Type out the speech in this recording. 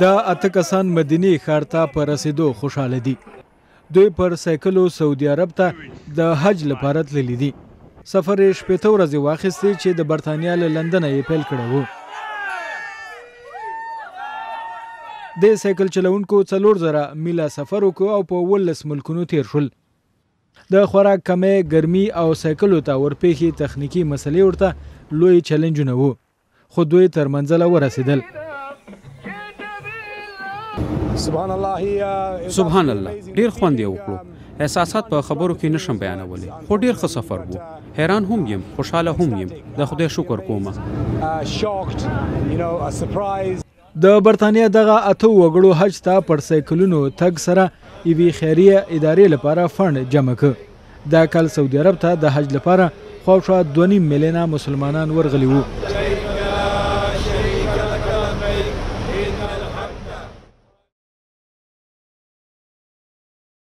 دا اته کسان مدینه ښار ته په رسیدو خوشاله دي دوی پر سایکلو سعودي عرب ته د حج لپاره تللي دي سفر یې شپېته ورځې واخیستې چې د برتانیا له لندنه یې پیل کړی وو د سایکل چلوونکو څلور زره میله سفر وکړو او په ولس ملکونو تیر شول د خوراک کمې ګرمي او سایکلو ته ورپېښې تخنیکي مسلې ورته لوی چیلنجونه وو خو دوی تر منزله ورسېدل. سبحان الله سبحان الله ډیر خوند یې وکړو احساسات په خبرو کې نشم بیانولی خو ډیر ښه سفر وو حیران هم یم خوشاله هم یم د خدای شکر کوم د برتانیا دغه اته وګړو حج ته پر سایکلونو تګ سره یوې خیریه ادارې لپاره فنډ جمع کړ دا کال سعودي عرب ته د حج لپاره خواوشا دوه نیم میلیونه مسلمانان ورغلي وو